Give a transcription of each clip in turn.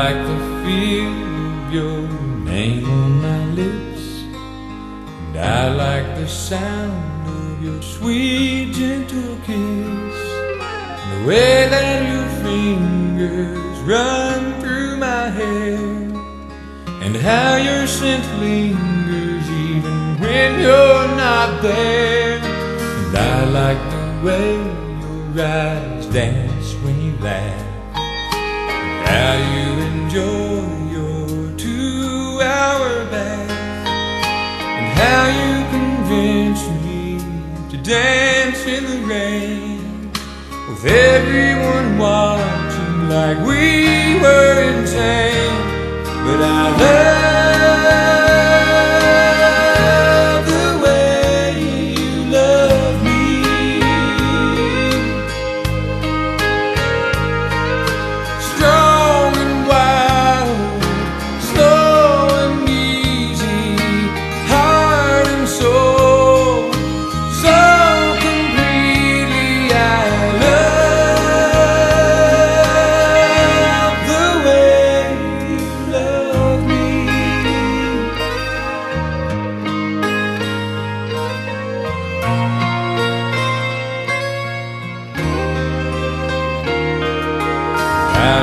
like the feel of your name on my lips. And I like the sound of your sweet, gentle kiss. And the way that your fingers run through my hair. And how your scent lingers even when you're not there. And I like the way your eyes dance when you laugh. And how you dance in the rain. With everyone watching like we were insane. But I love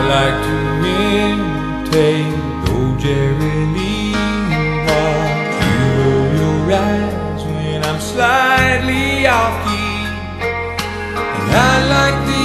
like to imitate old Jerry Lee while you roll your eyes when I'm slightly off key. And I like to.